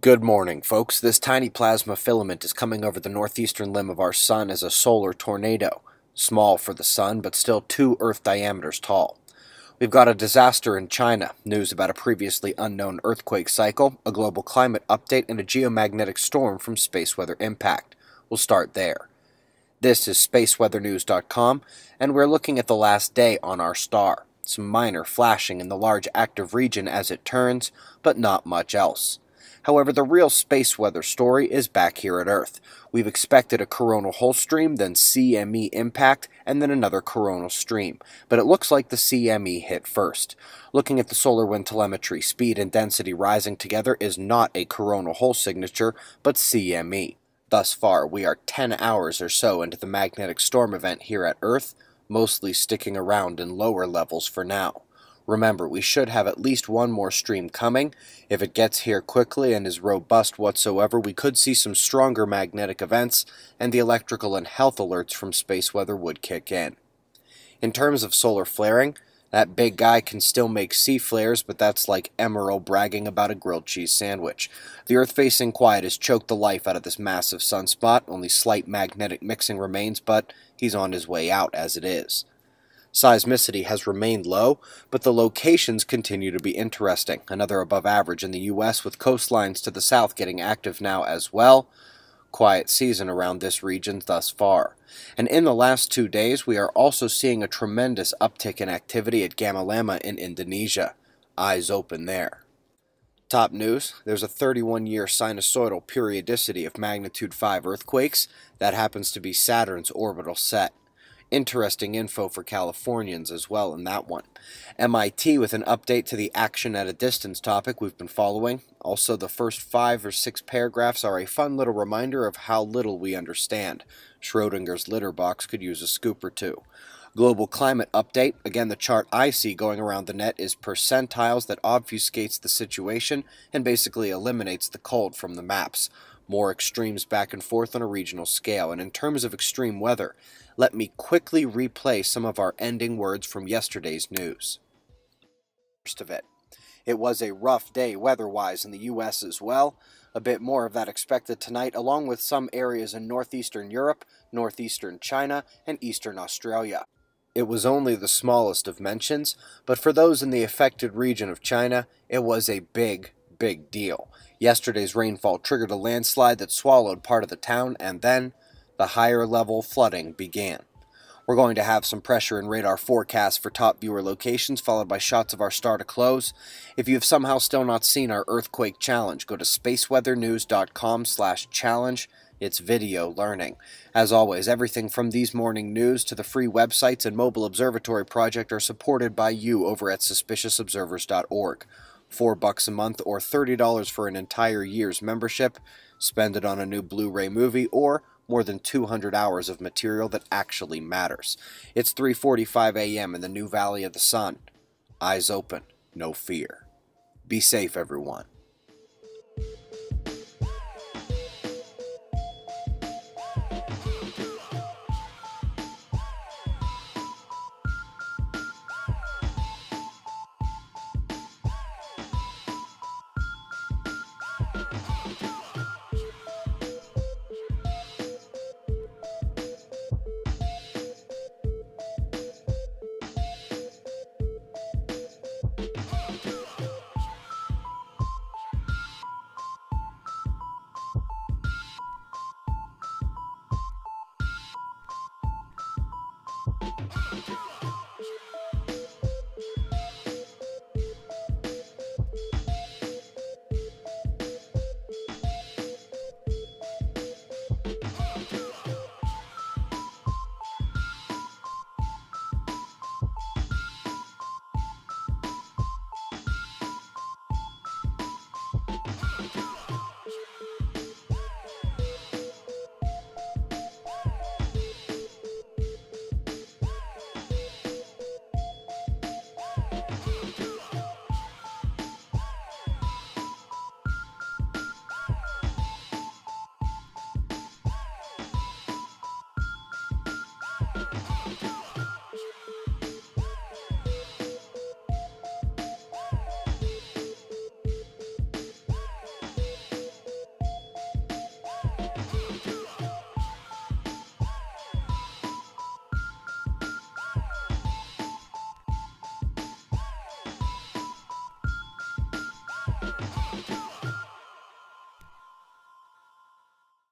Good morning, folks. This tiny plasma filament is coming over the northeastern limb of our sun as a solar tornado. Small for the sun, but still two Earth diameters tall. We've got a disaster in China, news about a previously unknown earthquake cycle, a global climate update, and a geomagnetic storm from Space Weather Impact. We'll start there. This is spaceweathernews.com, and we're looking at the last day on our star. Some minor flashing in the large active region as it turns, but not much else. However, the real space weather story is back here at Earth. We've expected a coronal hole stream, then CME impact, and then another coronal stream, but it looks like the CME hit first. Looking at the solar wind telemetry, speed and density rising together is not a coronal hole signature, but CME. Thus far, we are 10 hours or so into the magnetic storm event here at Earth, mostly sticking around in lower levels for now. Remember, we should have at least one more stream coming. If it gets here quickly and is robust whatsoever, we could see some stronger magnetic events, and the electrical and health alerts from space weather would kick in. In terms of solar flaring, that big guy can still make C flares, but that's like Emeril bragging about a grilled cheese sandwich. The Earth facing quiet has choked the life out of this massive sunspot, only slight magnetic mixing remains, but he's on his way out as it is. Seismicity has remained low, but the locations continue to be interesting. Another above average in the U.S., with coastlines to the south getting active now as well. Quiet season around this region thus far. And in the last two days, we are also seeing a tremendous uptick in activity at Gamalama in Indonesia. Eyes open there. Top news there's a 31 year sinusoidal periodicity of magnitude 5 earthquakes. That happens to be Saturn's orbital set interesting info for Californians as well in that one. MIT with an update to the action at a distance topic we've been following. Also, the first five or six paragraphs are a fun little reminder of how little we understand. Schrodinger's litter box could use a scoop or two. Global climate update. Again, the chart I see going around the net is percentiles that obfuscates the situation and basically eliminates the cold from the maps. More extremes back and forth on a regional scale. And in terms of extreme weather, let me quickly replay some of our ending words from yesterday's news. First of it, it was a rough day weather-wise in the U.S. as well. A bit more of that expected tonight, along with some areas in northeastern Europe, northeastern China, and eastern Australia. It was only the smallest of mentions, but for those in the affected region of China, it was a big, big deal. Yesterday's rainfall triggered a landslide that swallowed part of the town, and then the higher level flooding began. We're going to have some pressure and radar forecasts for top viewer locations, followed by shots of our star to close. If you have somehow still not seen our earthquake challenge, go to spaceweathernews.com slash challenge. It's video learning. As always, everything from these morning news to the free websites and mobile observatory project are supported by you over at suspiciousobservers.org. Four bucks a month or $30 for an entire year's membership. Spend it on a new Blu-ray movie or more than 200 hours of material that actually matters. It's 3:45 a.m. in the new Valley of the Sun. Eyes open, no fear. Be safe everyone. Oh.